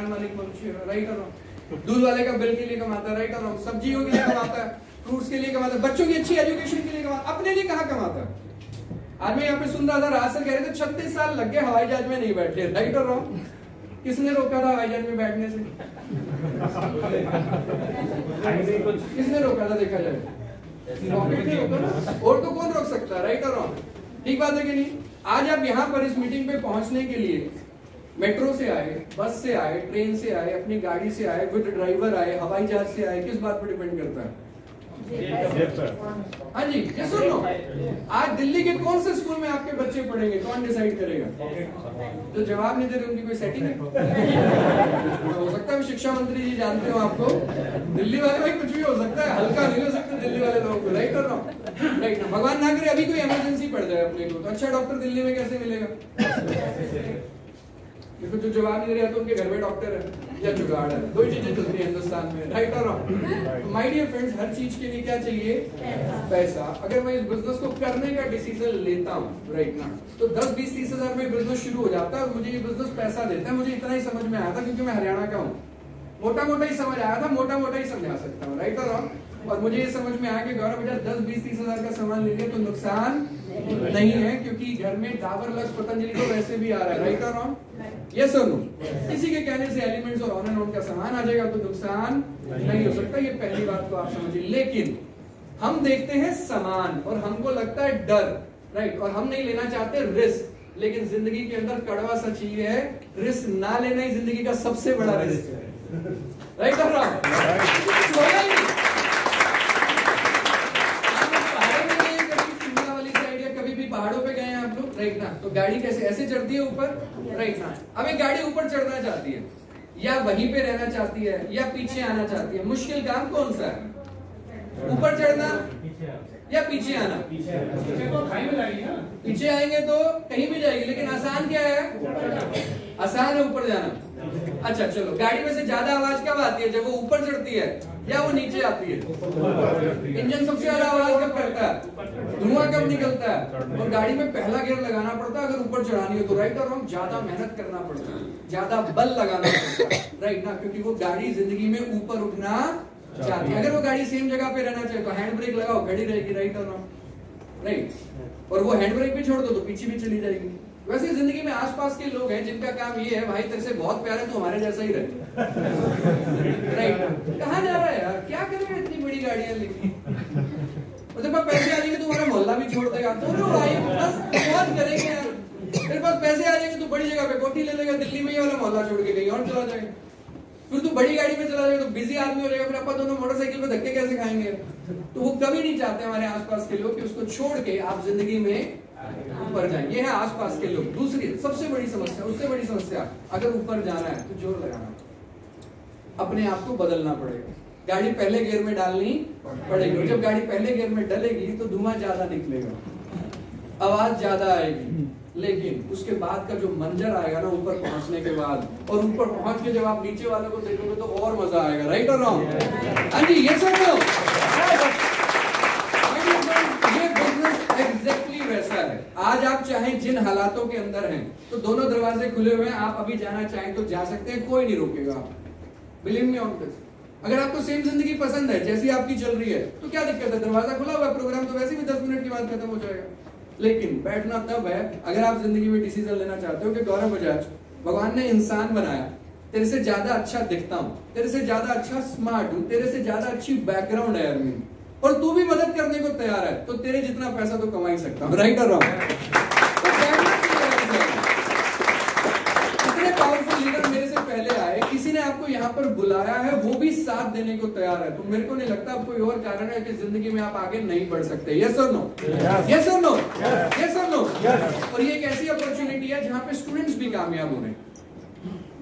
मकान मालिक मनुष्य राइट और दूध वाले का बिल के लिए कमाता है राइट और सब्जियों के लिए कमाता है फ्रूट्स के लिए कमाता है, बच्चों की अच्छी एजुकेशन के लिए कमाता अपने लिए कहाँ कमाता है? आज मैं यहाँ पे सुन रहा था राज सर कह रहे थे, छत्तीस साल लग गए हवाई जहाज़ में नहीं बैठे। राइट और रॉन्ग किसने रोका था हवाई जहाज़ में बैठने से? किसने रोका था देखा जाए? और तो कौन रोक सकता? है राइट और रॉन्ग ठीक बात है कि नहीं? आज आप यहाँ पर इस मीटिंग पे पहुँचने के लिए मेट्रो से आए, बस से आए, ट्रेन से आए, अपनी गाड़ी से आए, विद ड्राइवर आए, हवाई जहाज़ से आए, किस बात पर डिपेंड करता है? हाँ जी, ये सुन लो। आज दिल्ली के कौन से स्कूल में आपके बच्चे पढ़ेंगे? कौन डिसाइड करेगा? जो जवाब नहीं दे रहे उनकी कोई सेटिंग है? हो सकता है शिक्षा मंत्री जी जानते हो आपको। दिल्ली वाले भाई, कुछ भी हो सकता है। हल्का नहीं हो सकता दिल्ली वाले लोगों को। राइट कर रहा हूँ राइट भगवान ना करे, अभी कोई इमरजेंसी पड़ जाए अपने को तो अच्छा डॉक्टर दिल्ली में कैसे मिलेगा? देखो जो जवाब नहीं दे रहा तो उनके घर में डॉक्टर है या जुगाड़ है। दो ही चीज़ें चलती है हिंदुस्तान में राइट और रॉन्ग माय डियर फ्रेंड्स हर चीज़ के लिए क्या चाहिए? पैसा। अगर मैं इस बिज़नेस को करने का डिसीज़न लेता हूँ राइट ना तो दस बीस तीस हज़ार में बिज़नेस शुरू हो जाता है मुझे ये बिज़नेस पैसा देता है। मुझे इतना ही समझ में आया था क्योंकि मैं हरियाणा का हूँ। मोटा मोटा ही समझ आया था मोटा मोटा ही समझा सकता हूँ राइट और रॉन्ग और मुझे ये समझ में आया कि गौरव बेटा दस बीस तीस हज़ार का सामान ले लिया तो नुकसान नहीं है क्योंकि घर में डाबर लक्ष्य पतंजलि को वैसे भी आ रहा है राइट और रॉन्ग यस और नो किसी के कहने से एलिमेंट्स और ऑन एंड ऑन का सामान आ जाएगा तो नुकसान नहीं हो सकता ये पहली बात तो आप समझिए। लेकिन हम देखते हैं सामान और हमको लगता है डर राइट और हम नहीं लेना चाहते रिस्क लेकिन ज़िंदगी के अंदर कड़वा सा चीज़ है रिस्क ना लेना ही ज़िंदगी का सबसे बड़ा रिस्क है। राइट और रॉन्ग पहाड़ों पे गए हैं आप लोग राइट ना तो गाड़ी कैसे, ऐसे चढ़ती है ऊपर? राइट ना अब एक गाड़ी ऊपर चढ़ना चाहती है। या वहीं पे रहना चाहती है, या पीछे आना चाहती है। मुश्किल काम कौन सा है? ऊपर चढ़ना या पीछे आना? पीछे आएँगे तो कहीं भी जाएगी, लेकिन आसान क्या है? आसान है ऊपर जाना। अच्छा चलो, गाड़ी में से ज़्यादा आवाज़ कब आती है? जब वो ऊपर चढ़ती है या वो नीचे आती है? इंजन सबसे ज़्यादा आवाज़ कब करता है? धुआँ कब निकलता है? और गाड़ी में पहला गियर लगाना पड़ता है अगर ऊपर चढ़ानी हो तो राइट और रॉन्ग ज़्यादा मेहनत करना पड़ता है। ज़्यादा बल लगाना पड़ता है। राइट ना? क्योंकि वो गाड़ी ज़िंदगी में ऊपर उठना चाहती है। अगर वो गाड़ी सेम जगह पे रहना चाहिए तो हैंड ब्रेक लगाओ खड़ी रहेगी राइट और रॉन्ग राइट और वो हैंड ब्रेक भी छोड़ दो तो पीछे भी चली जाएगी। वैसे ज़िंदगी में आसपास के लोग हैं जिनका काम ये है भाई तेरे से बहुत प्यार है तो हमारे जैसा ही रहे राइट कहाँ जा रहा है यार क्या करेगा इतनी बड़ी गाड़ियाँ लेके तेरे पास पैसे आ जाएँगे तो हमारा मोहल्ला भी छोड़ देगा तो भाई बस बहुत करेंगे यार तेरे पास पैसे आ जाएँगे तो बड़ी जगह पे कोठी ले लेगा दिल्ली में ही वाला मोहल्ला छोड़ के कहीं और चला जाएगा फिर तू बड़ी गाड़ी में चला जाएगा तो बिज़ी आदमी हो जाएगा फिर अपन दोनों मोटरसाइकिल पे धक्के कैसे खाएँगे? तो वो कभी नहीं चाहते हमारे आसपास के लोग कि उसको छोड़ के आप ज़िंदगी में ऊपर जाए। ये है आसपास के लोग। दूसरी, सबसे बड़ी समस्या, उससे बड़ी समस्या, अगर ऊपर जाना है तो ज़ोर लगाना। अपने आप को बदलना पड़ेगा। गाड़ी पहले गियर में डालनी पड़ेगी। जब गाड़ी पहले गियर में डलेगी तो धुआँ ज़्यादा निकलेगा। आवाज़ ज़्यादा आएगी। लेकिन उसके बाद का जो मंजर आएगा ना ऊपर पहुँचने के बाद और ऊपर पहुँच के जब आप नीचे वाले को देखोगे तो और मज़ा आएगा राइट और रॉन्ग हाँ जी ये सब ये बिज़नेस एग्जैक्टली वैसा है। आज आप चाहें जिन हालातों के अंदर हैं तो दोनों दरवाजे खुले हुए हैं आप अभी जाना चाहें तो जा सकते हैं कोई नहीं रोकेगा बिलीव मी ऑन दिस अगर आपको सेम ज़िंदगी पसंद है जैसी आपकी चल रही है तो क्या दिक्कत है? दरवाज़ा खुला हुआ है प्रोग्राम तो वैसे भी दस मिनट के बाद खत्म हो जाएगा। लेकिन बैठना तब है, अगर आप ज़िंदगी में डिसीज़न लेना चाहते हो कि गौरव बजाज, भगवान ने इंसान बनाया। तेरे से ज़्यादा अच्छा दिखता हूँ, तेरे से ज़्यादा अच्छा स्मार्ट हूँ, तेरे से ज़्यादा अच्छी बैकग्राउंड है अरविंद और तू भी मदद करने को तैयार है तो तेरे जितना पैसा तो कमा ही सकता हूँ राइट और रॉन्ग इतने पावरफुल लीडर मेरे से पहले आए किसी ने आपको यहाँ पर बुलाया है वो भी साथ देने को तैयार है। तो मेरे को नहीं लगता अब कोई और कारण है कि ज़िंदगी में आप आगे नहीं बढ़ सकते। यस और नो यस और नो यस और नो और ये एक ऐसी अपॉर्चुनिटी है जहाँ पे स्टूडेंट्स भी कामयाब हो रहे हैं।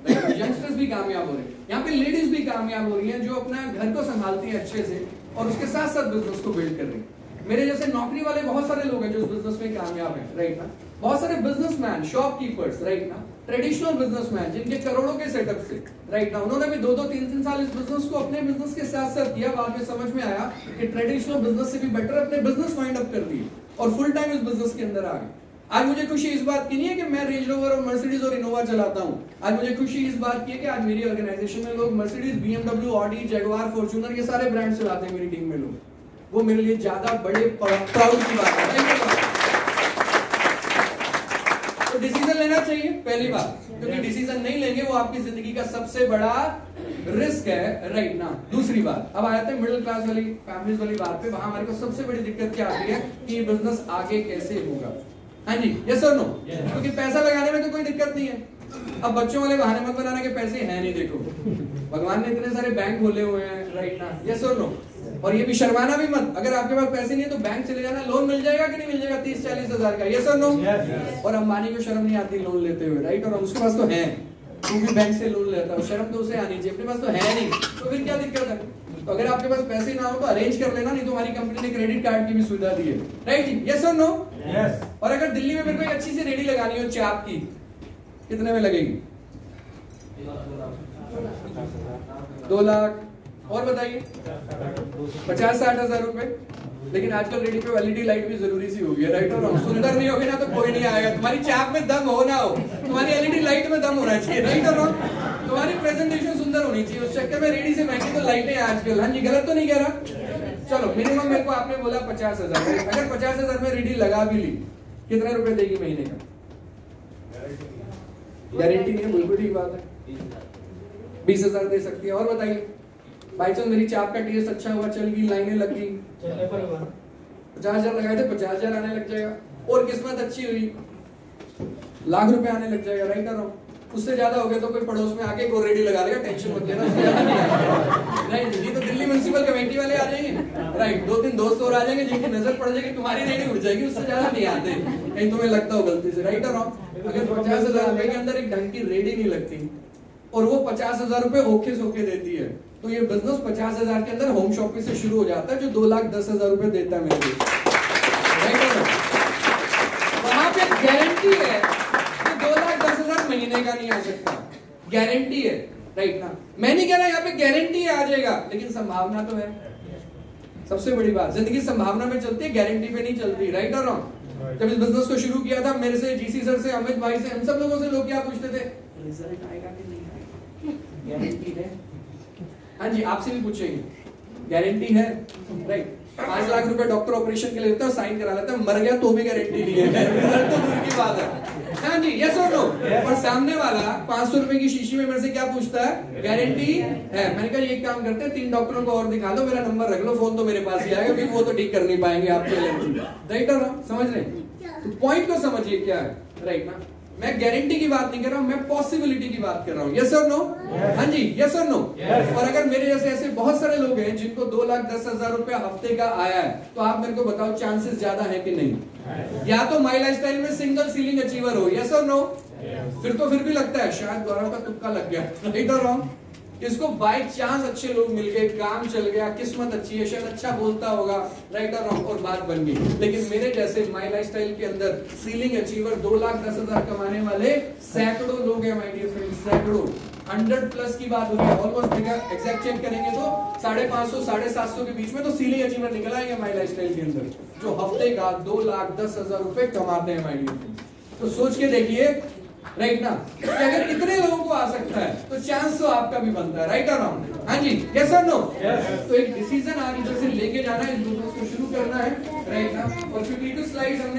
यंगस्टर्स भी कामयाब हो रहे हैं। यहाँ पे लेडीज़ भी कामयाब हो रही हैं जो अपना घर को संभालती है अच्छे से और उसके साथ साथ बिज़नेस को बिल्ड कर रही है। मेरे जैसे नौकरी वाले बहुत सारे लोग हैं जो इस बिज़नेस में कामयाब हैं राइट ना? बहुत सारे बिजनेसमैन शॉपकीपर्स राइट ना? ट्रेडिशनल बिजनेसमैन, जिनके करोड़ों के सेटअप से। राइट ना उन्होंने भी दो दो, तीन तीन साल इस बिज़नेस को अपने बिज़नेस के साथ साथ किया, बाद में समझ में आया कि ट्रेडिशनल बिज़नेस से भी बेटर अपने बिज़नेस माइंड अप कर दिए और फुल टाइम इस बिज़नेस के अंदर आ गए। आज मुझे खुशी इस बात की नहीं है कि मैं रेंज रोवर और मर्सिडीज और इनोवा चलाता हूँ। आज मुझे खुशी इस बात की है कि आज मेरी ऑर्गेनाइजेशन में लोग Mercedes BMW Audi Jaguar Fortuner ये सारे ब्रांड चलाते हैं मेरी टीम में लोग। वो मेरे लिए ज़्यादा बड़े प्राउड की बात है तो डिसीज़न लेना चाहिए पहली बात। क्योंकि डिसीज़न नहीं लेंगे वो आपकी ज़िंदगी का सबसे बड़ा रिस्क है राइट ना दूसरी बात अब आते हैं मिडिल क्लास वाली फैमिलीज़ वाली बात पे। वहाँ हमारे को सबसे बड़ी दिक्कत क्या आती है कि बिज़नेस आगे कैसे होगा? हाँ जी यस और नो क्योंकि पैसा लगाने में तो कोई दिक्कत नहीं है। अब बच्चों वाले बहाने मत बनाने के पैसे हैं नहीं देखो। भगवान ने इतने सारे बैंक खोले हुए हैं राइट ना यस और नो और ये भी शर्माना भी मत। अगर आपके पास पैसे नहीं है तो बैंक चले जाना लोन मिल जाएगा कि नहीं मिल जाएगा? तीस चालीस हज़ार का। ये सर नो और अंबानी को शर्म नहीं आती लोन लेते हुए राइट और उसके पास तो है। तू भी बैंक से लोन लेता है शर्म तो उसे आनी चाहिए। अपने पास तो है नहीं। तो फिर क्या दिक्कत है? तो अगर आपके पास पैसे ना हो तो अरेंज कर लेना नहीं तो हमारी कंपनी ने क्रेडिट कार्ड की भी सुविधा दी है। राइट जी यस और नो यस और अगर दिल्ली में मेरे को एक अच्छी सी रेडी लगानी हो चाप की कितने में लगेगी? दो लाख। और बताइए। पचास साठ हज़ार रुपए। लेकिन आजकल रेडी पे एलईडी लाइट भी ज़रूरी सी होगी राइट और सुंदर नहीं होगी ना तो कोई नहीं आएगा। तुम्हारी चाप में दम हो ना हो। तुम्हारी एलईडी लाइट में दम होना चाहिए राइट और तुम्हारी प्रेजेंटेशन सुंदर होनी चाहिए। उस चक्कर में रेडी से महँगी तो लाइटें आजकल। हाँ जी, गलत तो नहीं कह रहा? चलो मिनिमम मेरे को आपने बोला पचास हज़ार। अगर पचास हज़ार में रेडी लगा भी ली, कितने रुपए देगी महीने का? गारंटी नहीं है, बिल्कुल ठीक बात है। बीस हज़ार दे सकती है। और बताइए। बाई चांस मेरी चाप का टेस्ट अच्छा हुआ चल गई लाइने लग गई। पचास हज़ार लगाए थे पचास हज़ार आने लग जाएगा। और किस्मत अच्छी हुई। लाख रुपए आने लग जाएगा राइट और उससे ज़्यादा हो गया तो कोई पड़ोस में आके को रेडी लगा देगा टेंशन मत लेना उससे ज़्यादा नहीं आएगा। राइट ये तो दिल्ली म्यूनसिपल कमेटी वाले आ जाएँगे। राइट दो तीन दोस्त और आ जाएँगे जिनकी नज़र पड़ जाएगी तुम्हारी रेडी उठ जाएगी उससे ज़्यादा नहीं आते। कहीं तुम्हें लगता हो गलती से राइट और अगर पचास हज़ार रुपए के अंदर एक ढंग की रेडी नहीं लगती और वो पचास हज़ार रुपए ओखे सोखे देती है तो ये बिज़नेस पचास हज़ार के अंदर होम शॉपिंग से शुरू हो जाता है जो दो लाख दस हज़ार रुपए देता है मेरे वहाँ पे गारंटी है कि दो लाख दस हज़ार महीने का नहीं आ सकता। गारंटी है राइट ना? मैं नहीं कह रहा यहाँ पे गारंटी आ जाएगा लेकिन संभावना तो है। सबसे बड़ी बात ज़िंदगी संभावना में चलती है गारंटी पे नहीं चलती राइट और रॉन्ग जब इस बिज़नेस को शुरू किया था मेरे से जीसी सर से अमित भाई से हम सब लोगों से लोग क्या पूछते थे? रिज़ल्ट आएगा कि नहीं आएगा? गारंटी है। हाँ जी आपसे भी पूछेंगे। गारंटी है? राइट पाँच लाख रुपए डॉक्टर ऑपरेशन के लिए लेता है साइन करा लेता है मर गया तो भी गारंटी नहीं है। तो दूर की बात है। हाँ जी यस और नो और सामने वाला पाँच सौ रुपए की शीशी में मेरे से क्या पूछता है? गारंटी है। मैंने कहा ये काम करते हैं तीन डॉक्टरों को और दिखा दो मेरा नंबर रख लो फ़ोन तो मेरे पास ही आएगा क्योंकि वो तो ठीक कर नहीं पाएँगे आपके राइट और समझ रहे तो पॉइंट को समझिए क्या है? राइट ना? मैं गारंटी की बात नहीं कर रहा हूँ मैं पॉसिबिलिटी की बात कर रहा हूँ। यस और नो हाँ जी यस और नो और अगर मेरे जैसे ऐसे बहुत सारे लोग हैं जिनको दो लाख दस हज़ार रुपया हफ़्ते का आया है तो आप मेरे को बताओ चांसेस ज़्यादा है कि नहीं? Yes. या तो माई लाइफ में सिंगल सीलिंग अचीवर हो यस और नो फिर तो फिर भी लगता है शायद गौरव का तुक्का लग गया राइट और रॉन्ग इसको बाई चांस अच्छे लोग मिल गए, काम चल गया, किस्मत अच्छी है, शायद अच्छा बोलता होगा राइट और रॉन्ग और बात बन गई। लेकिन मेरे जैसे माई लाइफ के अंदर सीलिंग अचीवर दो लाख दस हज़ार कमाने वाले सैकड़ों लोग हैं माई डियर फ्रेंड्स सैकड़ों। हंड्रेड प्लस की बात हो रही है ऑलमोस्ट एग्जैक्ट चेक करेंगे तो साढ़े पाँच सौ, साढ़े सात सौ के बीच में तो सीलिंग अचीवर निकल आएँगे माई लाइफ स्टाइल के अंदर, जो हफ़्ते का दो लाख दस हज़ार रुपए कमाते हैं माई डियर फ्रेंड्स तो सोच के देखिए राइट ना तो अगर इतने लोगों को आ सकता है तो चांस तो आपका भी बनता है. राइट और रॉन्ग हाँ जी. यस और नो तो एक डिसीज़न आज इधर से लेके जाना है इन दोनों को शुरू करना है राइट ना और फिर स्लाइड हमने